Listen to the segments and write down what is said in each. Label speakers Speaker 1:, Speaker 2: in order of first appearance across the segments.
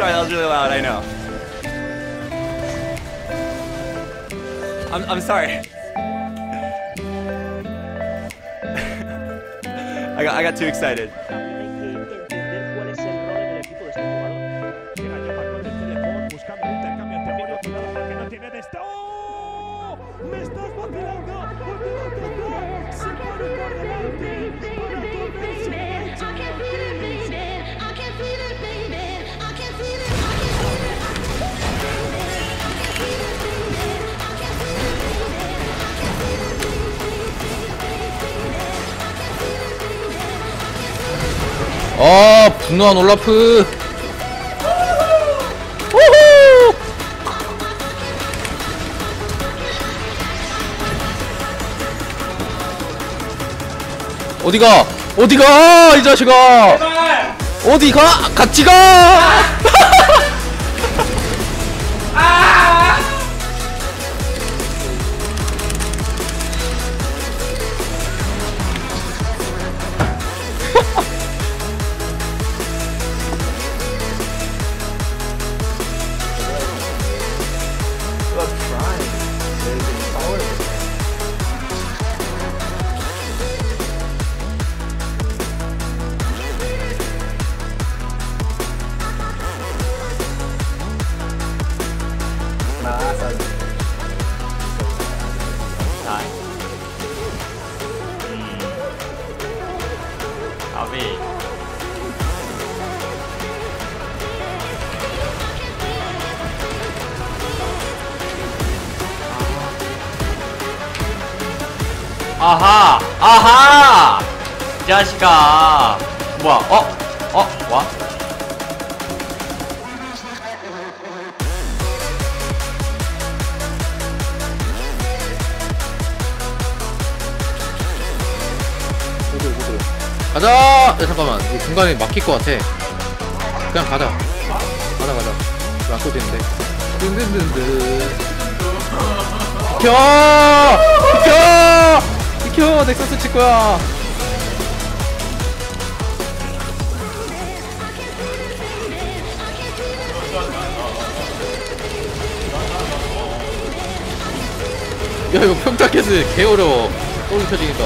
Speaker 1: Sorry, that was really loud. I know. I'm I'm sorry. I got I got too excited.
Speaker 2: Hay que entender cuál es el rol en el
Speaker 3: 아 분노한 올라프. 우후! 어디가? 어디가 이 자식아? 어디가? 같이 가
Speaker 1: 아하! 아하! 이 자식아! 뭐야, 어? 어? 와?
Speaker 3: 가자 야 잠깐만 이 중간에 막힐 것 같아 그냥 가자 가자 가자 왜안 쏘지는데 든든든든 비켜 비켜 비켜 넥서스 칠 거야. 야 이거 평타켓을 개 어려워. 떠올리 켜지니까.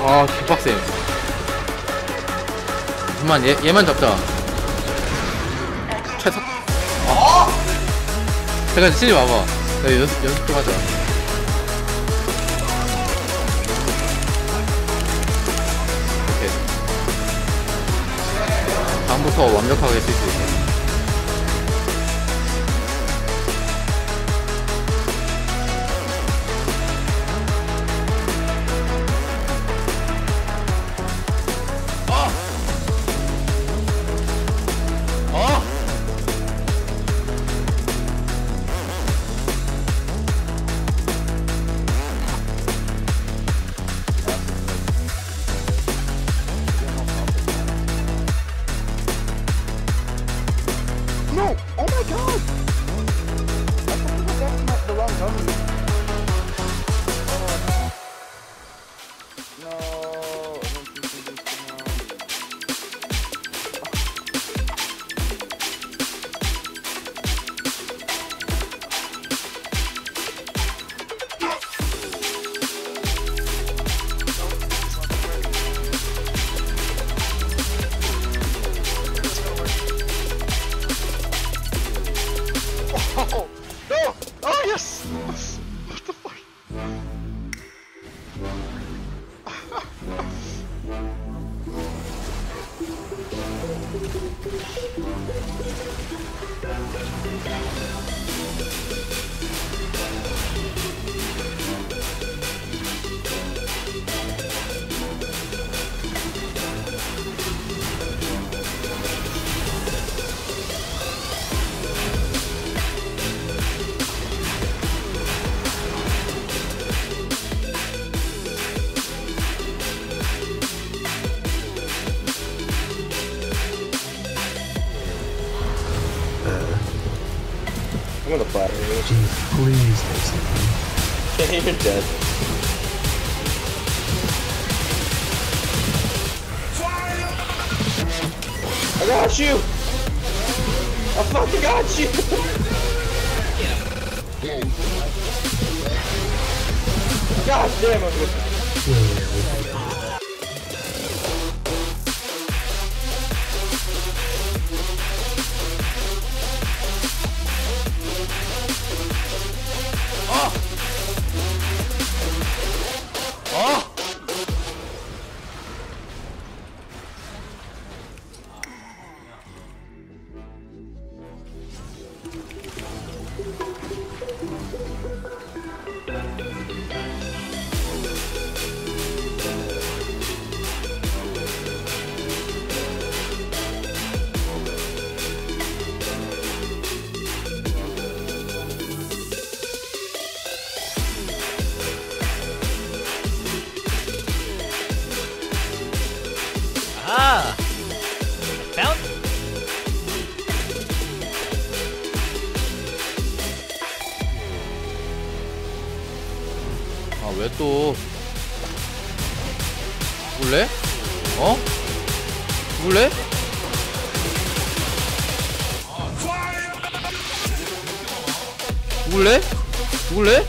Speaker 3: 아 개빡세. 잠만 얘, 얘만 잡자 최석 아. 잠깐 치지 마봐 야, 연습, 연습 좀 하자 오케이 다음부터 완벽하게 쓸 수 있어 어?
Speaker 4: I'm gonna fire you.
Speaker 5: Chief, please do
Speaker 4: something. you're dead. I got you! I fucking got you! God damn it!
Speaker 3: 왜 또 죽을래? 어? 죽을래? 죽을래? 죽을래?